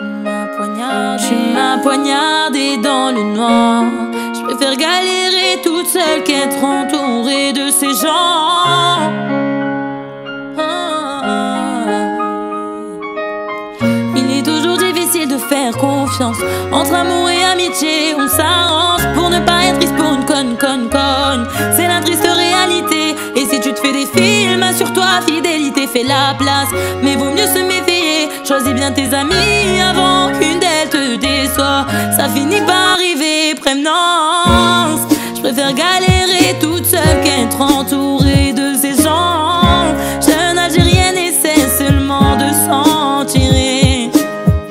Tu m'as poignardé, dans le noir. Je préfère galérer toute seule qu'être entourée de ces gens. Il est toujours difficile de faire confiance entre amour et amitié. On s'arrange pour ne pas être triste pour une conne, conne, conne. C'est la triste réalité. Et si tu te fais des films sur toi, fidélité fait la place. Mais vaut mieux se méfier. Choisis bien tes amis avant qu'une d'elles te déçoit. Ça finit par arriver, prévenance. Je préfère galérer toute seule qu'être entourée de ces gens. Jeune Algérienne, essaie seulement de s'en tirer.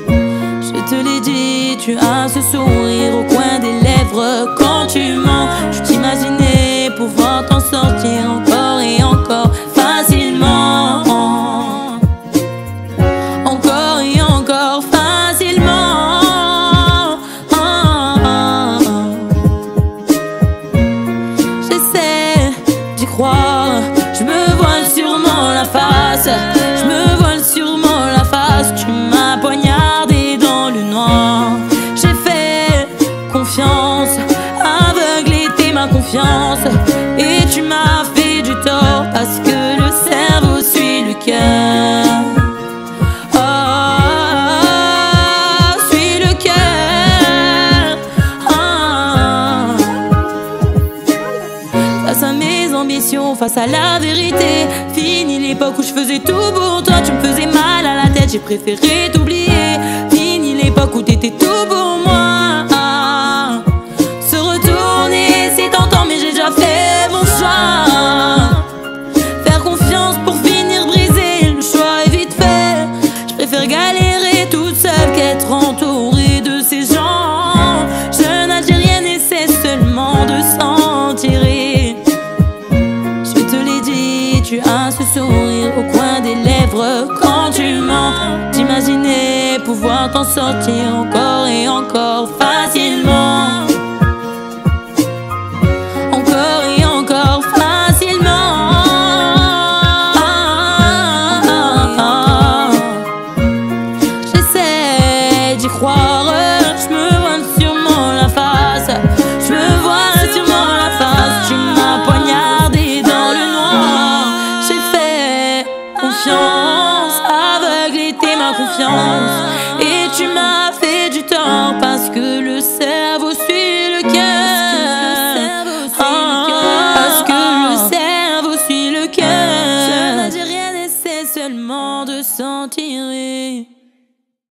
Je te l'ai dit, tu as ce sourire au coin des lèvres quand tu mens. Je t'imaginais Je me voile sûrement la face. Je me voile sûrement la face. Tu m'as poignardé dans le noir. J'ai fait confiance. Aveuglé t'es ma confiance. Et tu m'as face à la vérité. Fini l'époque où je faisais tout pour toi, tu me faisais mal à la tête, j'ai préféré t'oublier. Fini l'époque où t'étais tout pour moi. Tu as ce sourire au coin des lèvres quand tu mens. T'imaginais pouvoir t'en sortir encore et encore facilement. Encore et encore facilement. J'essaie d'y croire, Et tu m'as fait du tort parce que le cerveau suit le cœur. Ah, Parce que le cerveau suit le cœur. Jeune Algérienne essaie seulement de s'en tirer.